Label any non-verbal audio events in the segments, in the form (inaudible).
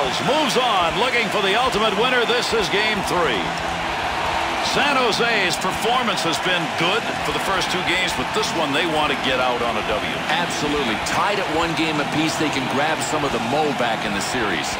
Moves on, looking for the ultimate winner. This is Game 3. San Jose's performance has been good for the first two games, but this one they want to get out on a W. Absolutely. Tied at one game apiece, they can grab some of the mo back in the series.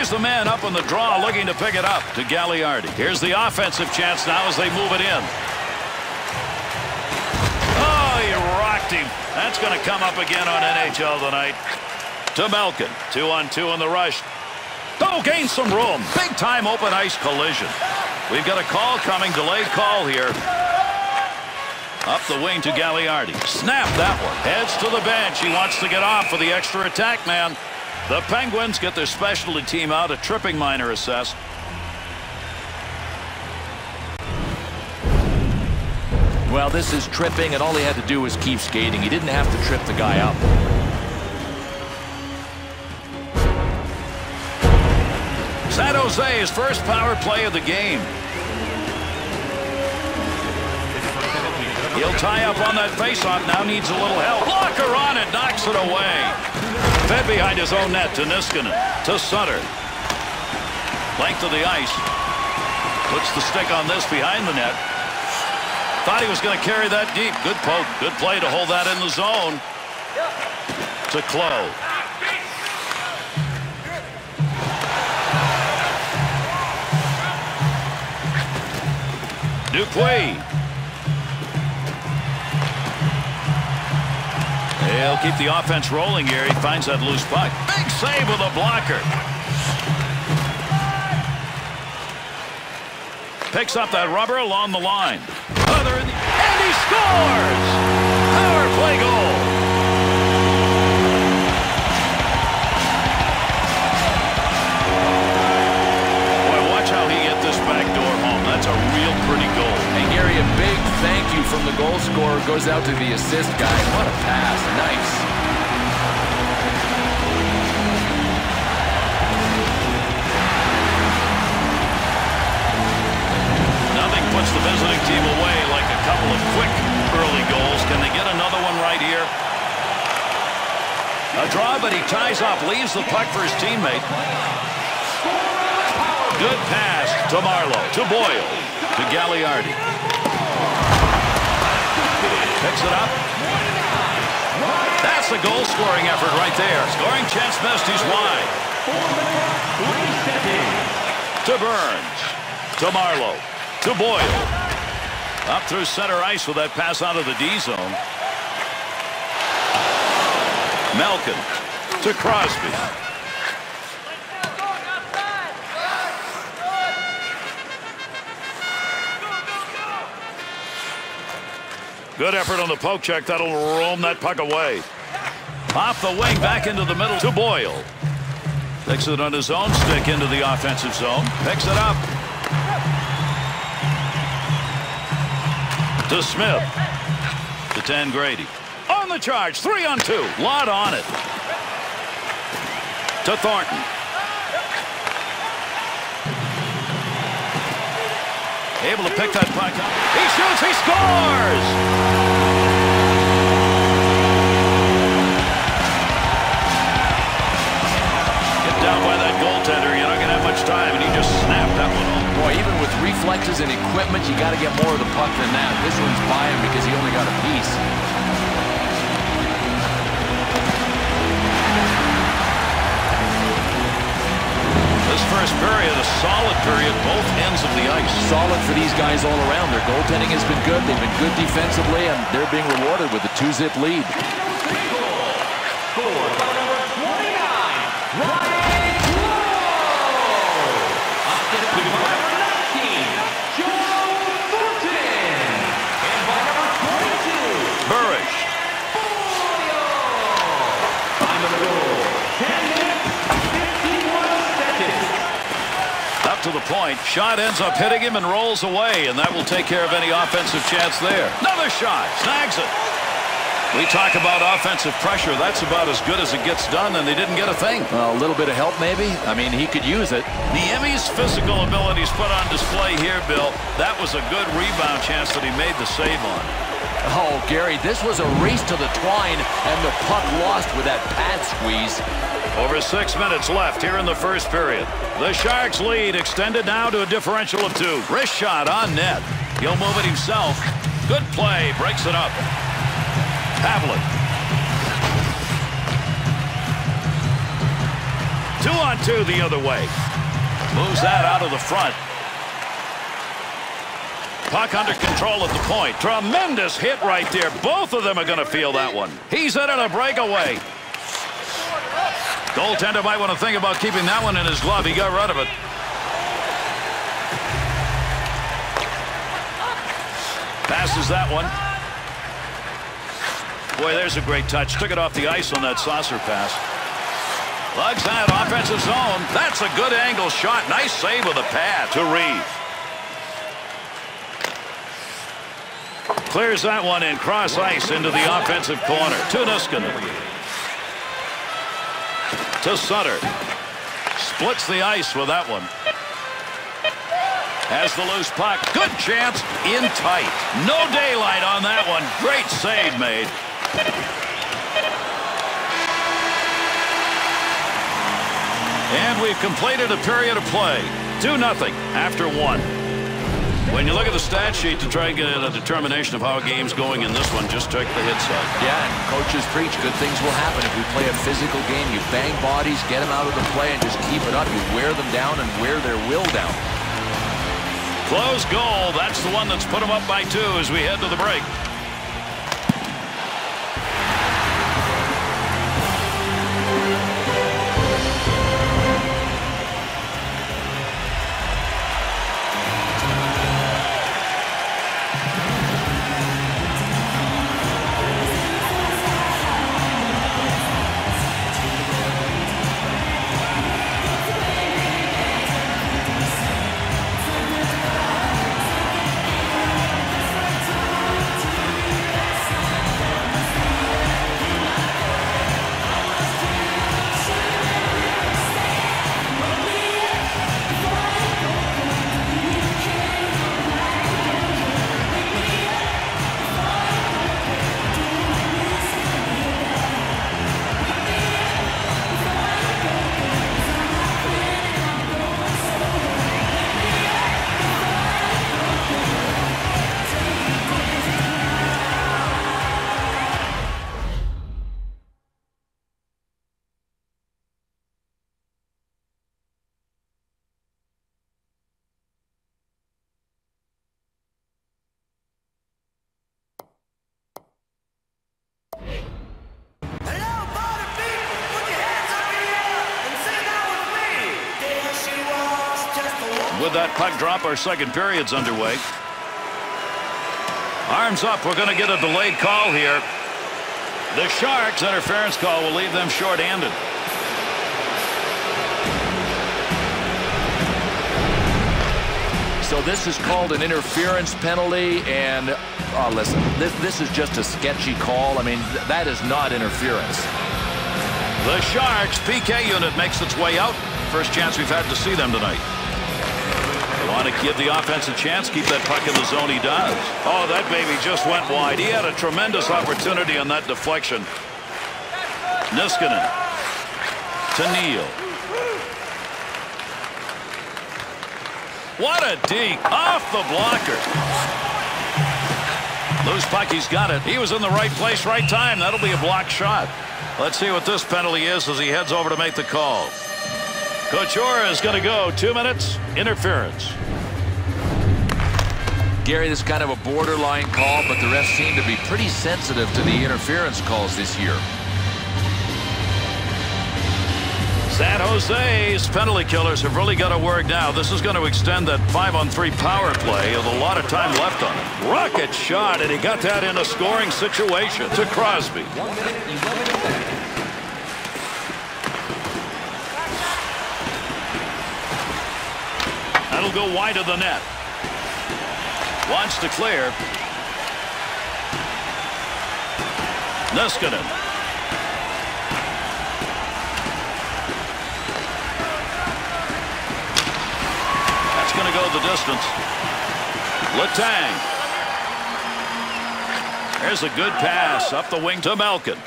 Ties the man up on the draw, looking to pick it up to Gagliardi. Here's the offensive chance now as they move it in. Oh, he rocked him. That's going to come up again on NHL tonight. To Malkin. Two on two in the rush. Oh, gain some room. Big time open ice collision. We've got a call coming. Delayed call here. Up the wing to Gagliardi. Snap that one. Heads to the bench. He wants to get off for the extra attack man. The Penguins get their specialty team out. A tripping minor assessed. Well, this is tripping, and all he had to do was keep skating. He didn't have to trip the guy up. San Jose's first power play of the game. He'll tie up on that faceoff. Now needs a little help. Blocker on it. Knocks it away. Fed behind his own net to Niskanen. To Sutter. Length of the ice. Puts the stick on this behind the net. Thought he was going to carry that deep. Good poke. Good play to hold that in the zone. To Clowe. Dupuis. He'll keep the offense rolling here. He finds that loose puck. Big save with a blocker. Picks up that rubber along the line. And he scores! Power play goal. Boy, watch how he hit this back door home. That's a real pretty goal. And Gary, a big thank you from the goal scorer goes out to the assist guy. What a up, leaves the puck for his teammate. Good pass to Marleau, to Boyle, to Gagliardi. Picks it up. That's a goal-scoring effort right there. Scoring chance missed. He's wide. To Burns. To Marleau. To Boyle. Up through center ice with that pass out of the D zone. Malkin to Crosby. Good effort on the poke check. That'll roam that puck away. Off the wing, back into the middle to Boyle. Takes it on his own stick into the offensive zone. Picks it up. To Smith. To Tangradi. On the charge. Three on two. Lot on it. To Thornton. Able to pick that puck up. He shoots. He scores! Get down by that goaltender. You're not going to have much time, and he just snapped that one off. Boy, even with reflexes and equipment, you got to get more of the puck than that. This one's by him because he only got a piece. A solid period, both ends of the ice. Solid for these guys all around. Their goaltending has been good. They've been good defensively, and they're being rewarded with a two-zip lead. Point. Shot ends up hitting him and rolls away, and that will take care of any offensive chance there. Another shot. Snags it. We talk about offensive pressure. That's about as good as it gets done, and they didn't get a thing. Well, a little bit of help, maybe. I mean, he could use it. Niemi's physical abilities put on display here, Bill. That was a good rebound chance that he made the save on. Oh, Gary, this was a race to the twine, and the puck lost with that pad squeeze. Over six minutes left here in the first period. The Sharks lead extended now to a differential of two. Wrist shot on net. He'll move it himself. Good play. Breaks it up. Pavlik. Two on two the other way. Moves that out of the front. Puck under control at the point. Tremendous hit right there. Both of them are going to feel that one. He's in on a breakaway. Goaltender might want to think about keeping that one in his glove. He got rid of it. Passes that one. Boy, there's a great touch. Took it off the ice on that saucer pass. Lugs that offensive zone. That's a good angle shot. Nice save with a pad to Reeve. Clears that one in cross ice into the offensive corner. To Niskanen. To Sutter. Splits the ice with that one. Has the loose puck. Good chance. In tight. No daylight on that one. Great save made. And we've completed a period of play. 2 nothing after one. When you look at the stat sheet to try and get a determination of how a game's going in this one, just check the hit side. Yeah, and coaches preach good things will happen if we play a physical game. You bang bodies, get them out of the play, and just keep it up. You wear them down and wear their will down. Close goal. That's the one that's put them up by two as we head to the break. Puck drop, our second period's underway. Arms up. We're going to get a delayed call here. The Sharks interference call will leave them short-handed. So this is called an interference penalty, and oh, listen, this, this is just a sketchy call. I mean, th that is not interference. The Sharks PK unit makes its way out. First chance we've had to see them tonight. Want to give the offense a chance, keep that puck in the zone. He does. Oh, that baby just went wide. He had a tremendous opportunity on that deflection. Niskanen to Neal. What a deke off the blocker. Loose puck, he's got it. He was in the right place, right time. That'll be a block shot. Let's see what this penalty is as he heads over to make the call. Couture is going to go. Two minutes. Interference. Gary, this is kind of a borderline call, but the refs seem to be pretty sensitive to the interference calls this year. San Jose's penalty killers have really got to work now. This is going to extend that five-on-three power play with a lot of time left on it. Rocket shot, and he got that in a scoring situation to Crosby. That'll go wide of the net. Wants to clear. Niskanen. That's going to go the distance. Letang. There's a good pass up the wing to Malkin.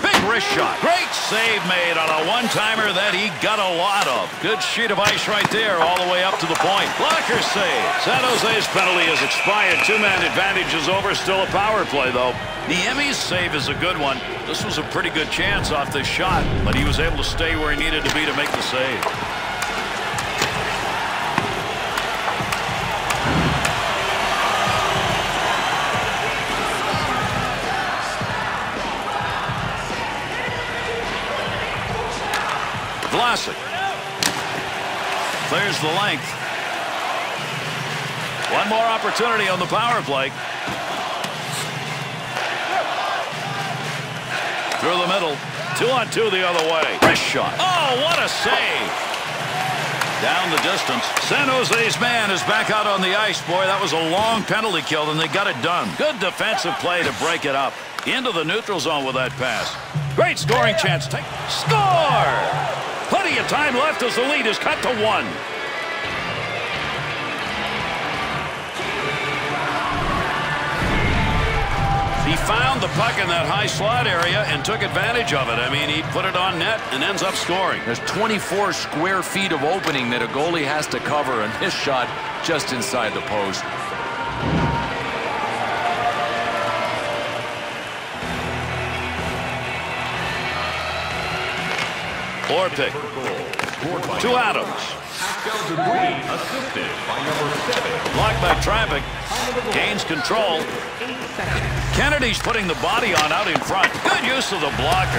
Big wrist shot. Great save made on a one-timer that he got a lot of. Good sheet of ice right there all the way up to the point. Blocker save. San Jose's penalty has expired. Two-man advantage is over. Still a power play, though. Niemi's save is a good one. This was a pretty good chance off this shot, but he was able to stay where he needed to be to make the save. Vlasic. Clears the length. One more opportunity on the power play. Through the middle. Two on two the other way. Wrist shot. Oh, what a save. Down the distance. San Jose's man is back out on the ice. Boy, that was a long penalty kill, and they got it done. Good defensive play to break it up. Into the neutral zone with that pass. Great scoring chance. Take Score! Plenty of time left as the lead is cut to one. He found the puck in that high slot area and took advantage of it. I mean, he put it on net and ends up scoring. There's 24 square feet of opening that a goalie has to cover, and this shot just inside the post. Orpik. To Adams. Assisted by number seven. Blocked by traffic. Gains control. Kennedy's putting the body on out in front. Good use of the blocker.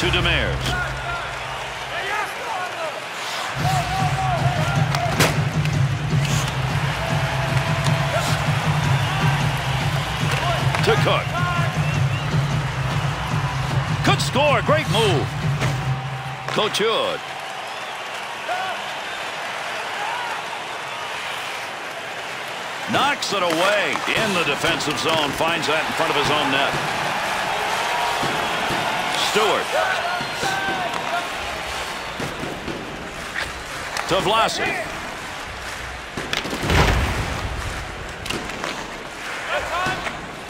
To Demers. To Cooke. Could score. Great move. Couture. Knocks it away in the defensive zone. Finds that in front of his own net. Stewart. To Vlasic.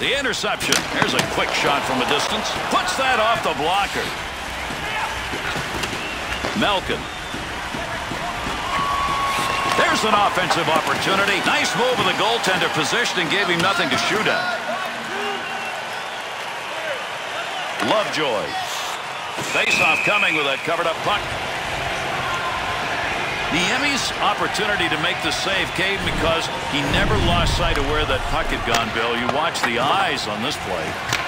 The interception. There's a quick shot from a distance. Puts that off the blocker. Malkin. There's an offensive opportunity. Nice move of the goaltender position and gave him nothing to shoot at. Lovejoy. Face-off coming with that covered up puck. The Emmys' opportunity to make the save came because he never lost sight of where that puck had gone, Bill. You watch the eyes on this play.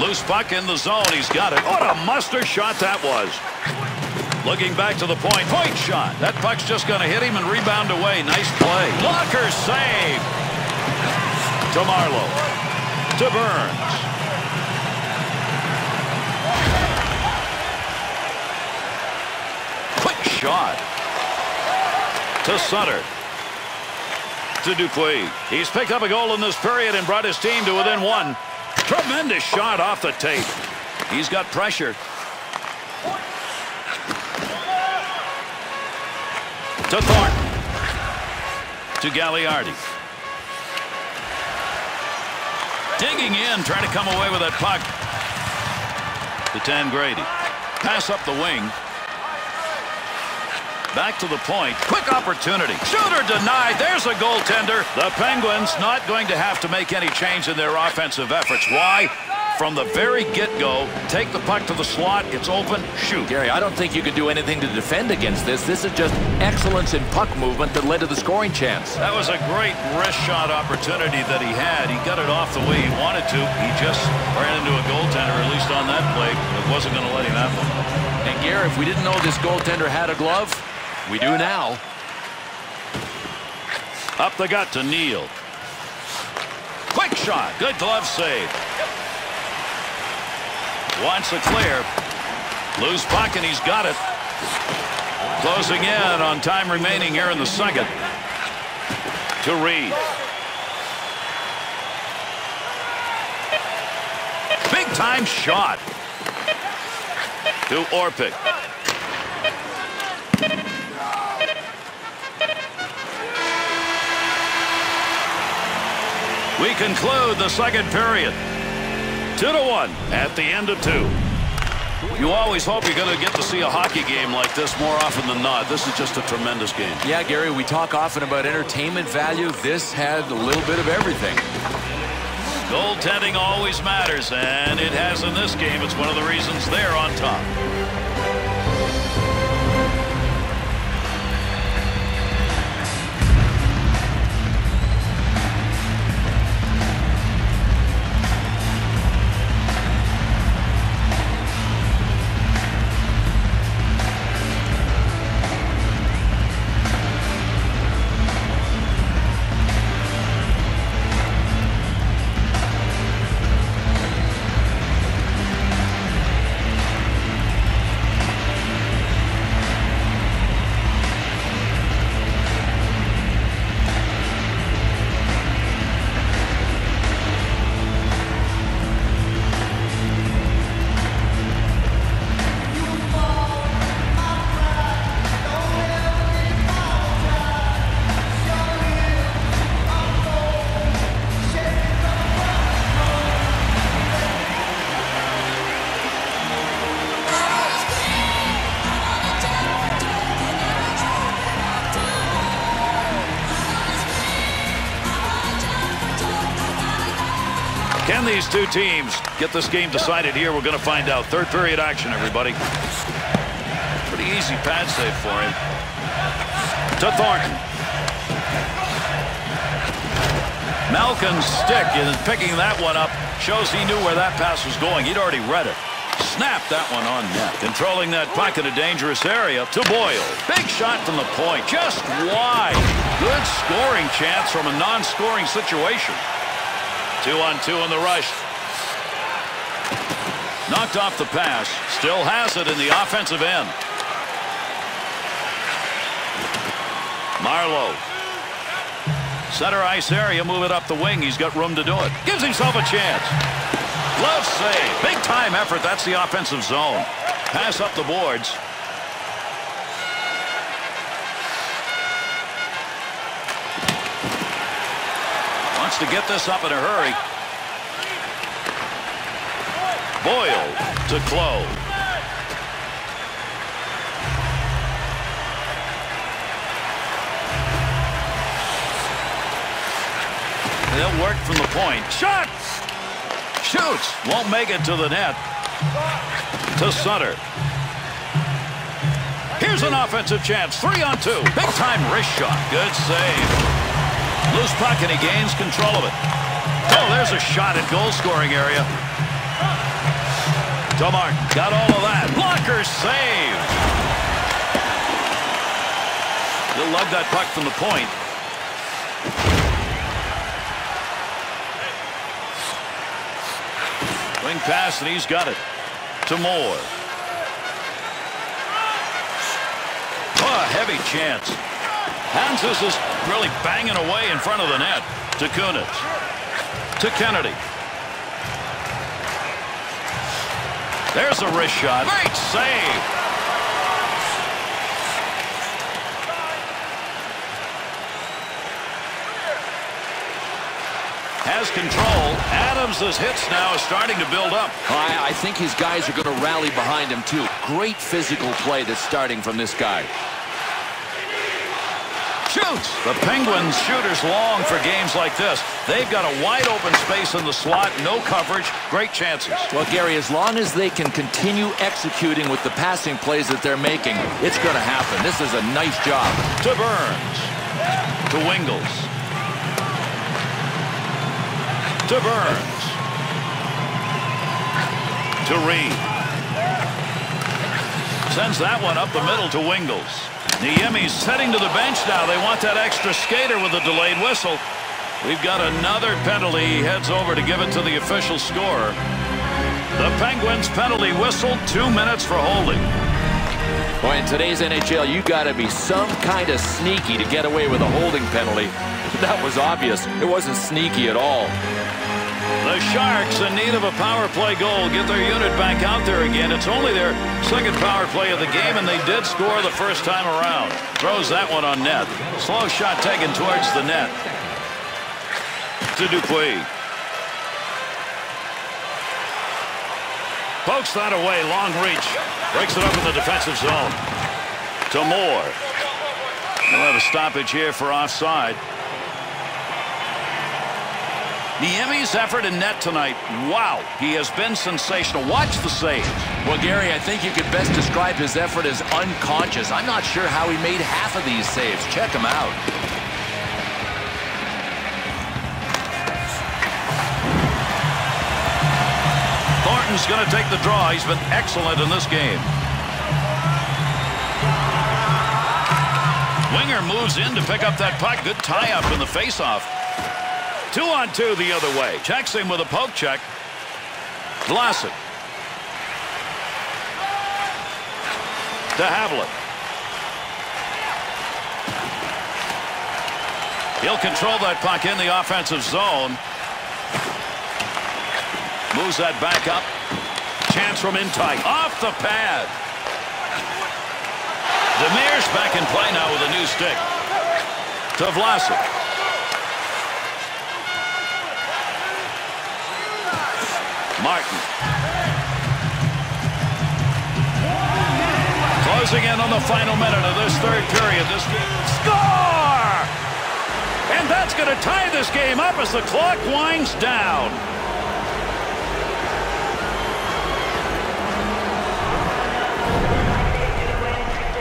Loose puck in the zone. He's got it. What a muster shot that was. Looking back to the point. Point shot. That puck's just going to hit him and rebound away. Nice play. Blocker save to Marleau. To Burns. Quick shot. To Sutter. To Dupuis. He's picked up a goal in this period and brought his team to within one. Tremendous shot off the tape. He's got pressure. To Thornton. To Gagliardi. Digging in, trying to come away with that puck. To Tangradi. Pass up the wing. Back to the point. Quick opportunity. Shooter denied. There's a goaltender. The Penguins not going to have to make any change in their offensive efforts. Why? from the very get-go. Take the puck to the slot. It's open. Shoot. Gary, I don't think you could do anything to defend against this. This is just excellence in puck movement that led to the scoring chance. That was a great wrist shot opportunity that he had. He got it off the way he wanted to. He just ran into a goaltender, at least on that play. It wasn't going to let him have one. And Gary, if we didn't know this goaltender had a glove, we do now. Up the gut to Neal. Quick shot. Good glove save. Wants a clear. Loose puck, and he's got it. Closing in on time remaining here in the second. To Reed. Big time shot. To Orpik. We conclude the second period. Two to one at the end of two. You always hope you're going to get to see a hockey game like this more often than not. This is just a tremendous game. Yeah, Gary, we talk often about entertainment value. This had a little bit of everything. Goaltending always matters, and it has in this game. It's one of the reasons they're on top. These two teams get this game decided here? We're going to find out. Third period action, everybody. Pretty easy pad save for him. To Thornton. Malkin's stick is picking that one up. Shows he knew where that pass was going. He'd already read it. Snapped that one on net. Controlling that puck in a dangerous area to Boyle. Big shot from the point. Just wide. Good scoring chance from a non-scoring situation. Two on two in the rush. Knocked off the pass. Still has it in the offensive end. Marleau. Center ice area. Move it up the wing. He's got room to do it. Gives himself a chance. Glove save. Big time effort. That's the offensive zone. Pass up the boards. To get this up in a hurry. Boyle to Clowe. They'll work from the point. Shot! Shoots. Won't make it to the net. To Sutter. Here's an offensive chance. Three on two. Big time wrist shot. Good save. Loose puck and he gains control of it. Oh, there's a shot at goal scoring area. Martin got all of that. Blocker save. He'll lug that puck from the point. Wing pass, and he's got it. To Moore. Oh, a heavy chance. Handzus is really banging away in front of the net. To Kunitz. To Kennedy. There's a wrist shot. Great save. Has control. Adams' hits now is starting to build up. I, I think his guys are going to rally behind him, too. Great physical play that's starting from this guy. Shoots. The Penguins shooters long for games like this. They've got a wide open space in the slot, no coverage, great chances. Well, Gary, as long as they can continue executing with the passing plays that they're making, it's going to happen. This is a nice job. To Burns. To Wingels. To Burns. To Reed. Sends that one up the middle to Wingels. Niemi's heading to the bench now. They want that extra skater with a delayed whistle. We've got another penalty. He heads over to give it to the official scorer. The Penguins penalty whistle, two minutes for holding. Boy, in today's NHL, you got to be some kind of sneaky to get away with a holding penalty. (laughs) That was obvious. It wasn't sneaky at all. The Sharks, in need of a power play goal, get their unit back out there again. It's only their second power play of the game, and they did score the first time around. Throws that one on net. Slow shot taken towards the net to Dupuis. Pokes that away, long reach. Breaks it up in the defensive zone. To Moore. We'll have a stoppage here for offside. Niemi's effort in net tonight, wow, he has been sensational. Watch the save. Well, Gary, I think you could best describe his effort as unconscious. I'm not sure how he made half of these saves. Check him out. Thornton's going to take the draw. He's been excellent in this game. Winger moves in to pick up that puck. Good tie-up in the face-off. Two on two the other way. Checks him with a poke check. Vlasic. To Havlat. He'll control that puck in the offensive zone. Moves that back up. Chance from in tight. Off the pad. Demers' back in play now with a new stick. To Vlasic. Martin. Closing in on the final minute of this third period. This score! And that's going to tie this game up as the clock winds down.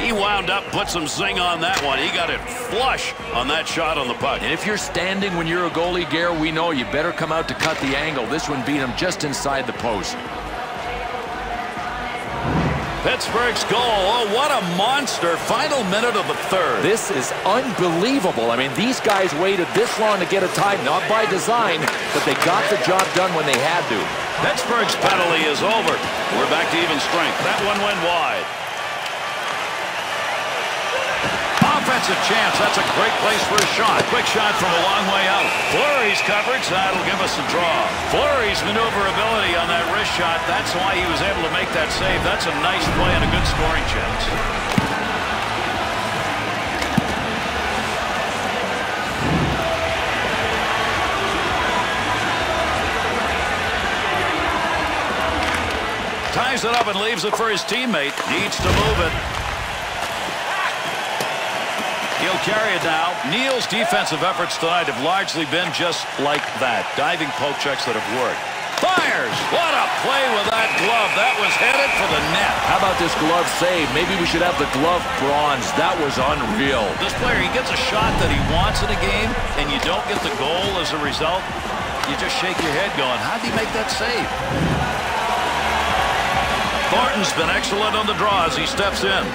He wound up, put some zing on that one. He got it flush on that shot on the puck. And if you're standing when you're a goalie, Gare, we know you better come out to cut the angle. This one beat him just inside the post. Pittsburgh's goal. Oh, what a monster. Final minute of the third. This is unbelievable. I mean, these guys waited this long to get a tie, not by design, but they got the job done when they had to. Pittsburgh's penalty is over. We're back to even strength. That one went wide. Offensive chance. That's a great place for a shot. Quick shot from a long way out. Fleury's coverage, that'll give us a draw. Fleury's maneuverability on that wrist shot, that's why he was able to make that save. That's a nice play and a good scoring chance. Ties it up and leaves it for his teammate. Needs to move it. He'll carry it now. Neal's defensive efforts tonight have largely been just like that. Diving poke checks that have worked. Fires! What a play with that glove. That was headed for the net. How about this glove save? Maybe we should have the glove bronze. That was unreal. This player, he gets a shot that he wants in a game, and you don't get the goal as a result. You just shake your head going, how did he make that save? Thornton's been excellent on the draw as he steps in.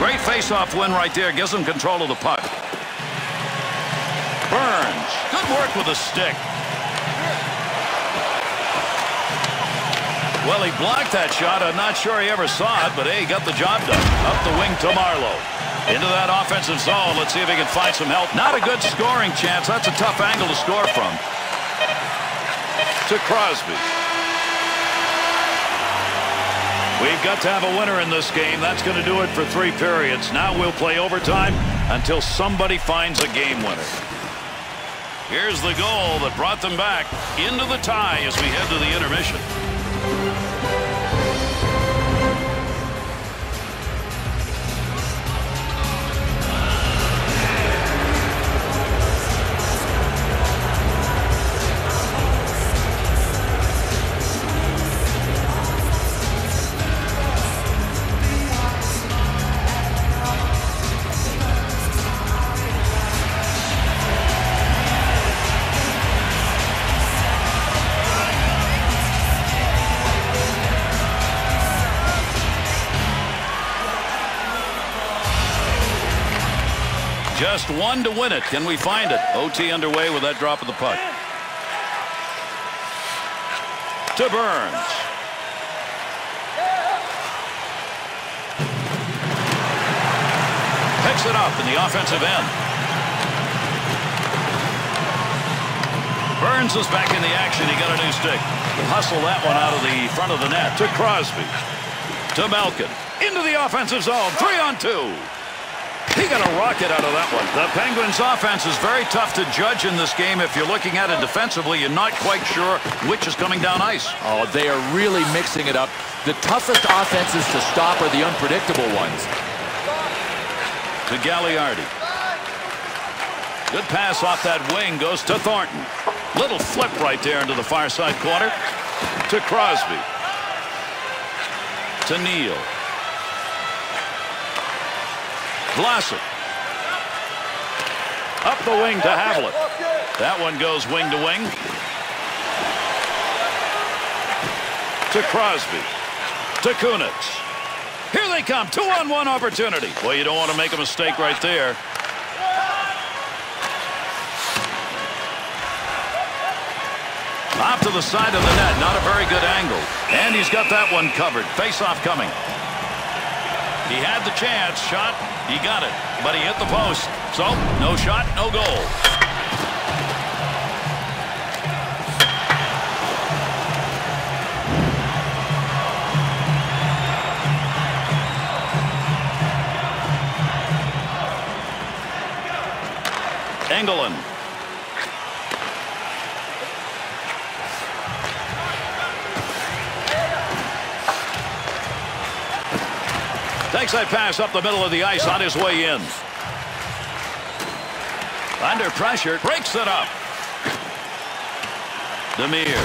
Great face-off win right there. Gives him control of the puck. Burns. Good work with the stick. Well, he blocked that shot. I'm not sure he ever saw it, but hey, he got the job done. Up the wing to Marleau. Into that offensive zone. Let's see if he can find some help. Not a good scoring chance. That's a tough angle to score from. To Crosby. We've got to have a winner in this game. That's going to do it for three periods. Now we'll play overtime until somebody finds a game winner. Here's the goal that brought them back into the tie as we head to the intermission. Just one to win it. Can we find it? OT underway with that drop of the puck. To Burns. Picks it up in the offensive end. Burns is back in the action. He got a new stick. Hustle that one out of the front of the net to Crosby. To Malkin. Into the offensive zone. Three on two. He got a rocket out of that one. The Penguins offense is very tough to judge in this game. If you're looking at it defensively, you're not quite sure which is coming down ice. Oh, they are really mixing it up. The toughest offenses to stop are the unpredictable ones. To Gagliardi. Good pass off that wing goes to Thornton. Little flip right there into the far side corner. To Crosby. To Neal. Vlasic. Up the wing to Havlat. That one goes wing to wing. To Crosby. To Kunitz. Here they come. Two-on-one opportunity. Well, you don't want to make a mistake right there. Off to the side of the net. Not a very good angle. And he's got that one covered. Face-off coming. He had the chance. Shot. He got it. But he hit the post. So, no shot, no goal. Engelland. Takes that pass up the middle of the ice on his way in. Under pressure, breaks it up. Demers.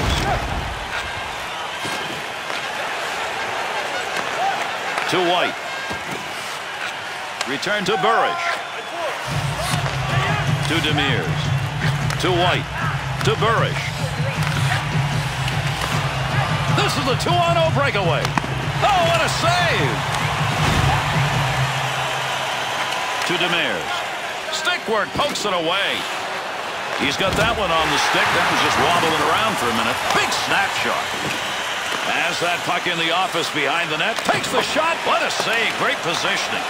To White. Return to Burish. To Demers. To White. To Burish. This is a 2-on-0 breakaway. Oh, what a save! To Demers. Stick work pokes it away. He's got that one on the stick. That was just wobbling around for a minute. Big snapshot. Has that puck in the office behind the net. Takes the shot. What a save. Great positioning.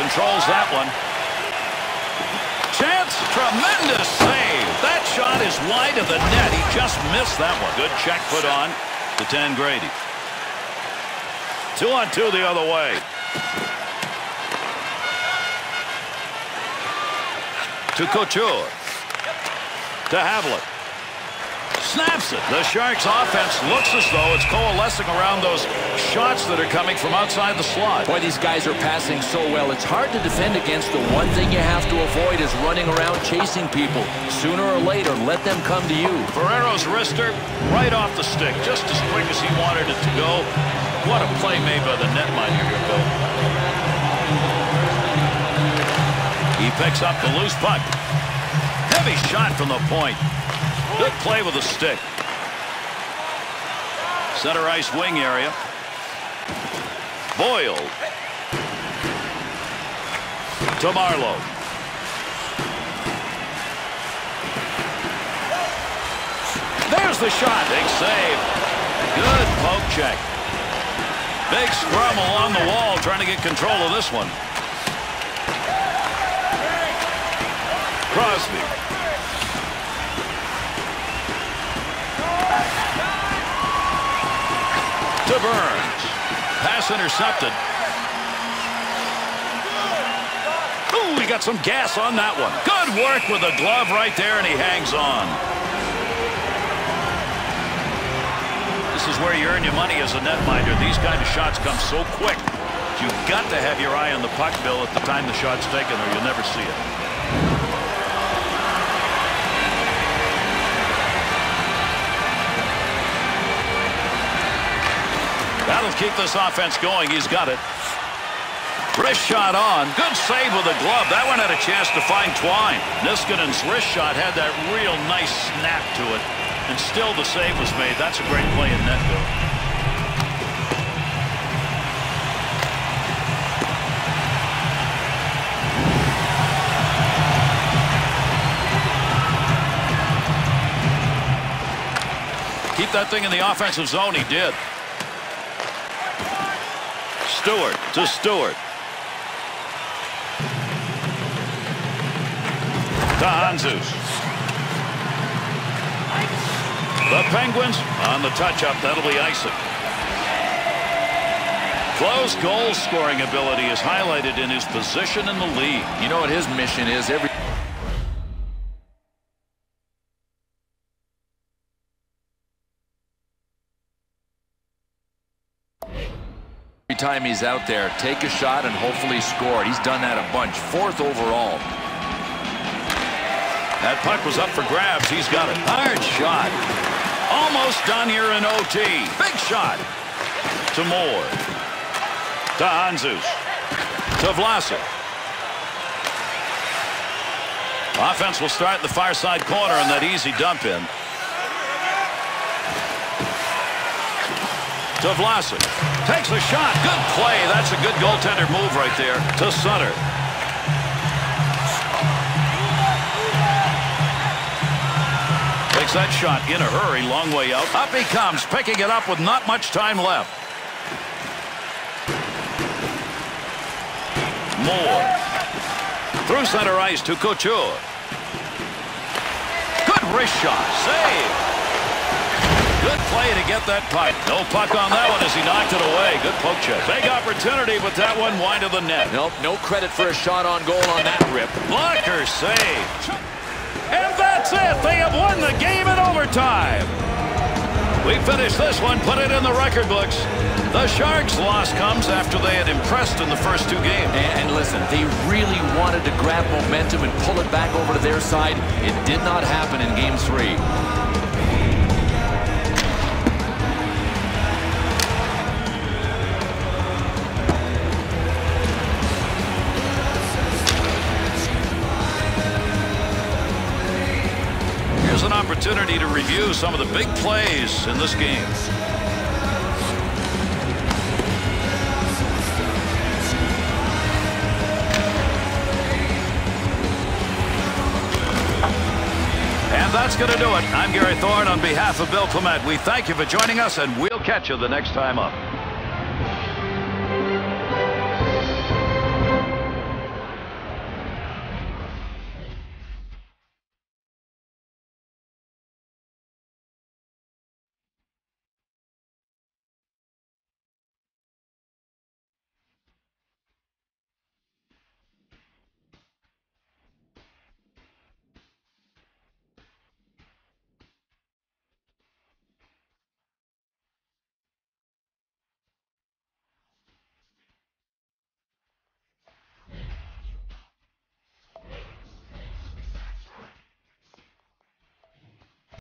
Controls that one. Chance. Tremendous shot is wide of the net. He just missed that one. Good check put on to Tangradi. Two on two the other way. To Couture. To Havlat. Snaps it. The Sharks offense looks as though it's coalescing around those shots that are coming from outside the slot. Boy, these guys are passing so well. It's hard to defend against. The one thing you have to avoid is running around chasing people. Sooner or later, let them come to you. Ferrero's wrister right off the stick, just as quick as he wanted it to go. What a play made by the netminder here, Bill. He picks up the loose puck. Heavy shot from the point. Good play with the stick. Center ice wing area. Boyle. To Marleau. There's the shot. Big save. Good poke check. Big scrum along the wall trying to get control of this one. Crosby. Burns. Pass intercepted. Ooh, he got some gas on that one. Good work with the glove right there, and he hangs on. This is where you earn your money as a netminder. These kind of shots come so quick. You've got to have your eye on the puck, Bill, at the time the shot's taken, or you'll never see it. That'll keep this offense going. He's got it. Wrist shot on. Good save with the glove. That one had a chance to find Twine. Niskanen's wrist shot had that real nice snap to it. and still the save was made. That's a great play in net, Bill. Keep that thing in the offensive zone. He did. Stuart to Stuart. To Handzus. The Penguins on the touch-up. That'll be icing. Close goal scoring ability is highlighted in his position in the league. You know what his mission is? Every time he's out there, take a shot and hopefully score. He's done that a bunch. Fourth overall. That puck was up for grabs. He's got it. Hard shot. Almost done here in OT. Big shot. To Moore. To Handzus. To Vlasic. Offense will start in the far side corner on that easy dump in. To Vlasic. Takes a shot. Good play. That's a good goaltender move right there. To Sutter. Takes that shot in a hurry. Long way out. Up he comes. Picking it up with not much time left. Moore. Through center ice to Couture. Good wrist shot. Save. Play to get that puck. No puck on that one as he knocked it away. Good poke check. Big opportunity, but that one wide of the net. Nope, no credit for a shot on goal on that rip. Blocker saved. And that's it. They have won the game in overtime. We finished this one, put it in the record books. The Sharks' loss comes after they had impressed in the first two games. And, and listen, they really wanted to grab momentum and pull it back over to their side. It did not happen in game three. Here's an opportunity to review some of the big plays in this game. And that's going to do it. I'm Gary Thorne on behalf of Bill Clement. We thank you for joining us, and we'll catch you the next time up.